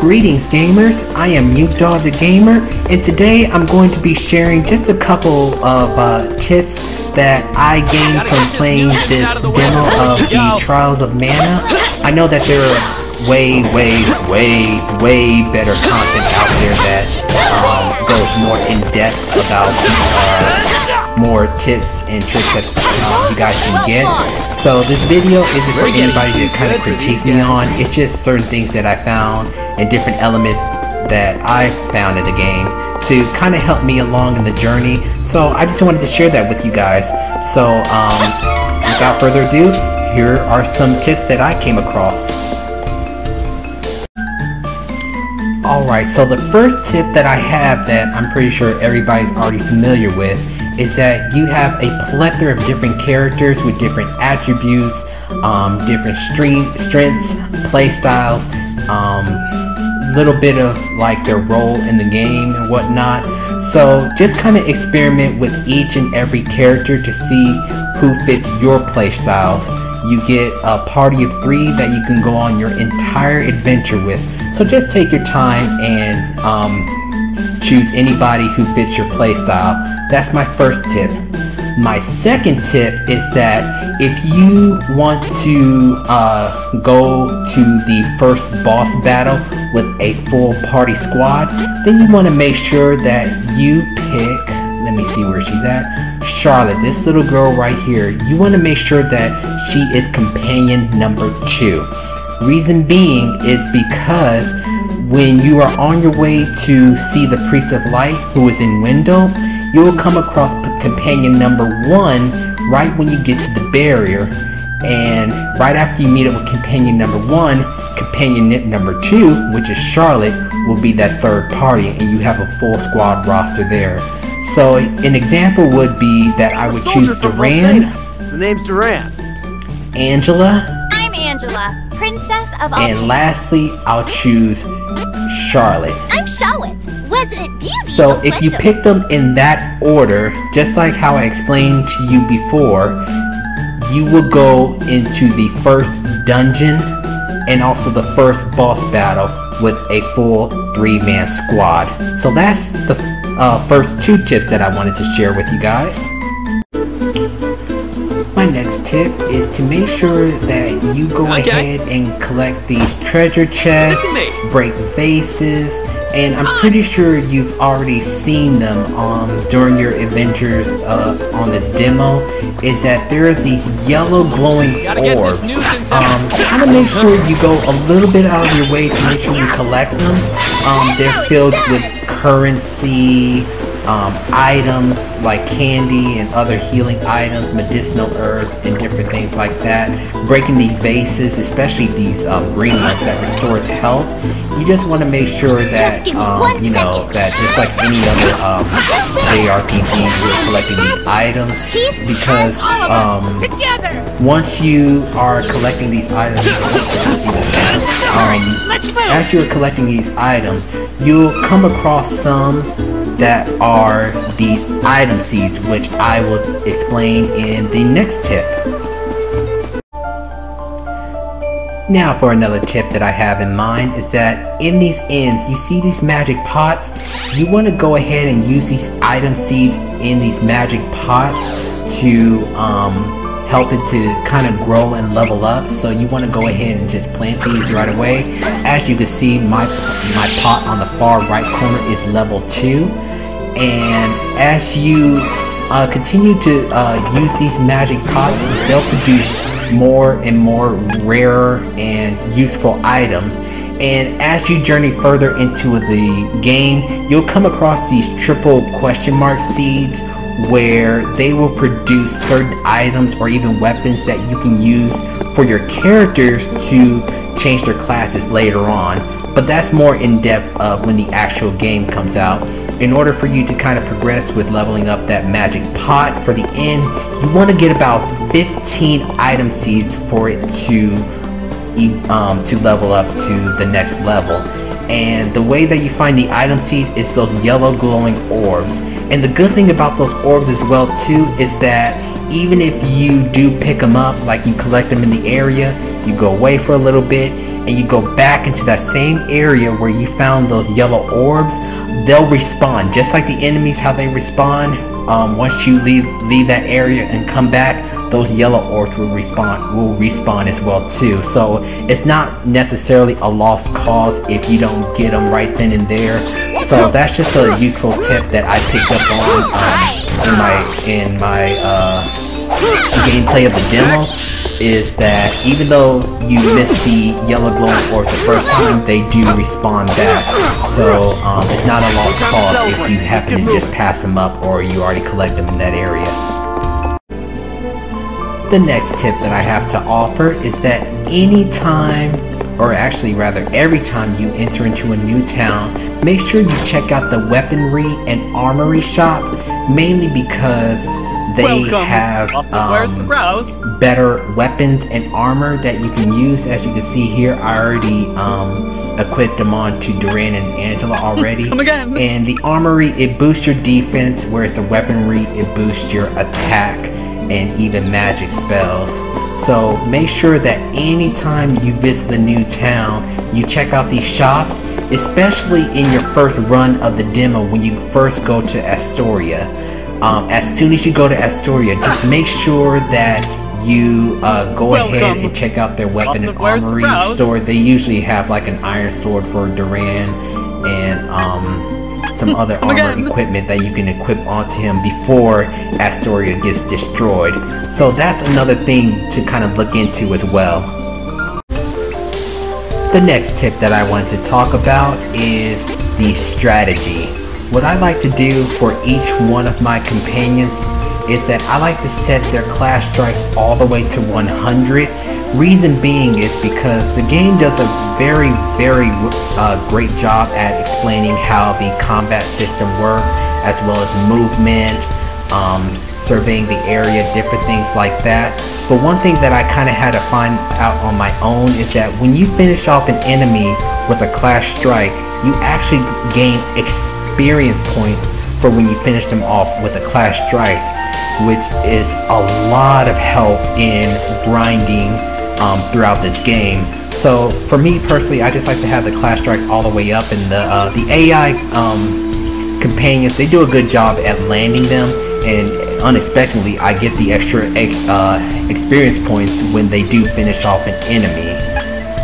Greetings gamers, I am Dawg the Gamer, and today I'm going to be sharing just a couple of uh, tips that I gained from playing this demo of the Trials of Mana. I know that there are way, way, way, way better content out there that um, goes more in depth about uh, more tips and tricks that uh, you guys can get. So this video isn't for anybody to kind of critique me on, it's just certain things that I found and different elements that I found in the game to kind of help me along in the journey. So I just wanted to share that with you guys. So um, without further ado, here are some tips that I came across. Alright, so the first tip that I have that I'm pretty sure everybody's already familiar with is that you have a plethora of different characters with different attributes, um, different strengths, playstyles, um, little bit of like their role in the game and whatnot. So just kind of experiment with each and every character to see who fits your playstyles. You get a party of three that you can go on your entire adventure with. So just take your time and um, choose anybody who fits your playstyle. That's my first tip. My second tip is that if you want to uh, go to the first boss battle with a full party squad, then you want to make sure that you pick, let me see where she's at, Charlotte, this little girl right here. You want to make sure that she is companion number two. Reason being is because when you are on your way to see the Priest of Light who is in Wendel, you will come across companion number one right when you get to the barrier and right after you meet up with companion number one companion number two which is charlotte will be that third party and you have a full squad roster there. So an example would be that i would choose duran. The name's duran. Angela. I'm angela princess of and lastly i'll choose charlotte. I'm charlotte. Resident Beauty. So if you pick them in that order, just like how I explained to you before, you will go into the first dungeon and also the first boss battle with a full three-man squad. So that's the uh, first two tips that I wanted to share with you guys. My next tip is to make sure that you go okay. ahead and collect these treasure chests, break vases, and I'm pretty sure you've already seen them um, during your adventures uh, on this demo, is that there are these yellow glowing orbs. Um, kind of make sure you go a little bit out of your way to make sure you collect them. Um, they're filled with currency, um, items like candy and other healing items, medicinal herbs, and different things like that. Breaking these vases, especially these um, green ones that restores health. You just want to make sure that um, you know that just like any other um, JRPG, you're collecting these items because um, once you are collecting these items, um, as you're collecting these items, you'll come across some that are these item seeds, which I will explain in the next tip. Now for another tip that I have in mind is that in these ends, you see these magic pots, you want to go ahead and use these item seeds in these magic pots to um, help it to kind of grow and level up. So you want to go ahead and just plant these right away. As you can see, my, my pot on the far right corner is level 2. And as you uh, continue to uh, use these magic pots, they'll produce more and more rare and useful items. And as you journey further into the game, you'll come across these triple question mark seeds where they will produce certain items or even weapons that you can use for your characters to change their classes later on. But that's more in depth of when the actual game comes out. In order for you to kind of progress with leveling up that magic pot for the end, you want to get about 15 item seeds for it to um, to level up to the next level. And the way that you find the item seeds is those yellow glowing orbs. And the good thing about those orbs as well too is that even if you do pick them up, like you collect them in the area, you go away for a little bit, and you go back into that same area where you found those yellow orbs, they'll respond. just like the enemies how they respond, Um, once you leave leave that area and come back, those yellow orbs will respond will respawn as well too. So it's not necessarily a lost cause if you don't get them right then and there. So that's just a useful tip that I picked up on um, in my in my uh, gameplay of the demo is that even though you miss the yellow glowing orbs the first time, they do respawn back. So um, it's not a lost cause if you happen to just pass them up or you already collect them in that area. The next tip that I have to offer is that anytime, or actually rather every time you enter into a new town, make sure you check out the weaponry and armory shop, mainly because they Welcome. have Where's the um, browse? better weapons and armor that you can use. As you can see here, I already um, equipped them on to Duran and Angela already. Come again. And the armory, it boosts your defense, whereas the weaponry, it boosts your attack and even magic spells. So make sure that anytime you visit the new town, you check out these shops, especially in your first run of the demo when you first go to Astoria. Um, as soon as you go to Astoria, just make sure that you uh, go ahead and check out their weapon Lots and of wares to armory store. They usually have like an iron sword for Duran and um, some other Come armor again. equipment that you can equip onto him before Astoria gets destroyed. So that's another thing to kind of look into as well. The next tip that I wanted to talk about is the strategy. What I like to do for each one of my companions is that I like to set their class strikes all the way to 100. Reason being is because the game does a very, very uh, great job at explaining how the combat system works, as well as movement, um, surveying the area, different things like that. But one thing that I kind of had to find out on my own is that when you finish off an enemy with a clash strike, you actually gain experience points for when you finish them off with a clash strike, which is a lot of help in grinding um, throughout this game. So for me personally, I just like to have the clash strikes all the way up, and the uh, the AI um, companions they do a good job at landing them. And unexpectedly I get the extra uh, experience points when they do finish off an enemy.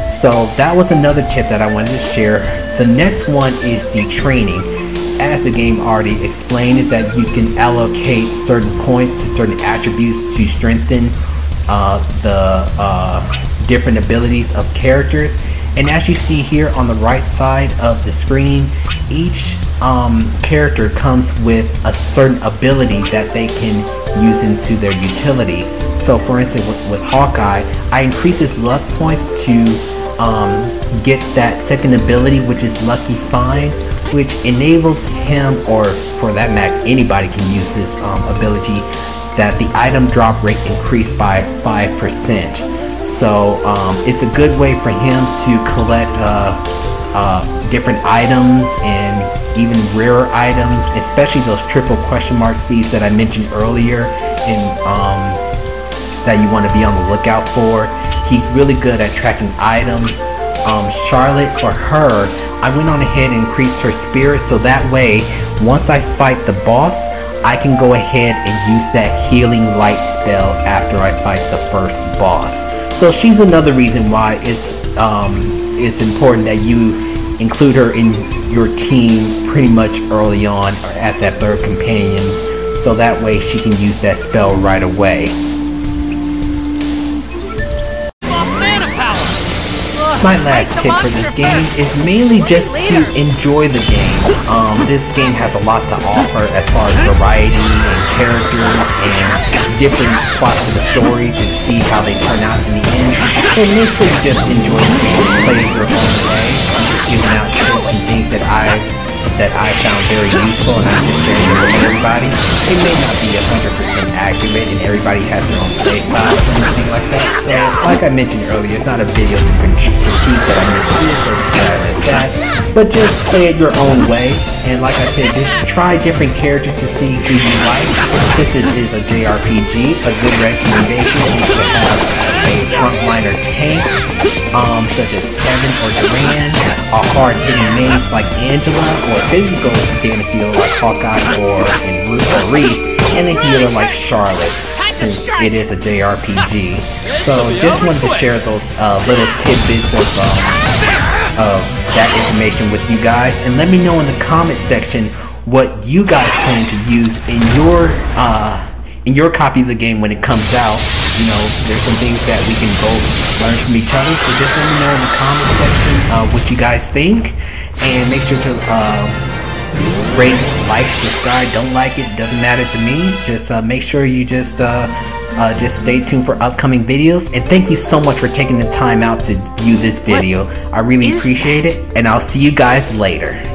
So that was another tip that I wanted to share. The next one is the training as the game already explained is that you can allocate certain points to certain attributes to strengthen uh, the uh, different abilities of characters. And as you see here on the right side of the screen each um, character comes with a certain ability that they can use into their utility. So for instance with, with Hawkeye I increase his luck points to um, get that second ability which is Lucky Find which enables him or for that matter anybody can use this um, ability that the item drop rate increased by 5%. So um, it's a good way for him to collect uh, uh, different items and even rarer items, especially those triple question mark seeds that I mentioned earlier and um, that you want to be on the lookout for. He's really good at tracking items. Um, Charlotte, for her, I went on ahead and increased her spirit so that way, once I fight the boss, I can go ahead and use that healing light spell after I fight the first boss. So she's another reason why it's um, it's important that you include her in your team pretty much early on as that third companion, so that way she can use that spell right away. My last tip for this game is mainly just to enjoy the game. Um, this game has a lot to offer as far as variety and characters and different plots to the story to see how they turn out in the end. So make sure you just enjoy the game, play it your own way. I'm just giving out tips and things that I that I found very useful and I'm just sharing it with everybody. It may not be 100% accurate and everybody has their own playstyle or anything like that. So like I mentioned earlier, it's not a video to critique that I missed this or that I missed that. but just play it your own way. And like I said, just try different characters to see who you like. This is a JRPG, a good recommendation is to have a frontliner tank, um, such as Kevin or Duran, a hard-hitting mage like Angela, or physical damage dealer like Hawkeye or, Riesz, and a healer like Charlotte since it is a JRPG. So just wanted to share those uh, little tidbits of, um, of that information with you guys, and let me know in the comment section what you guys plan to use in your uh, in your copy of the game when it comes out. You know, there's some things that we can both learn from each other. So just let me know in the comment section uh, what you guys think, and make sure to. Uh, rate, like, subscribe, don't like it, doesn't matter to me. Just uh, make sure you just uh, uh, just stay tuned for upcoming videos. And thank you so much for taking the time out to view this video. I really appreciate it, and I'll see you guys later.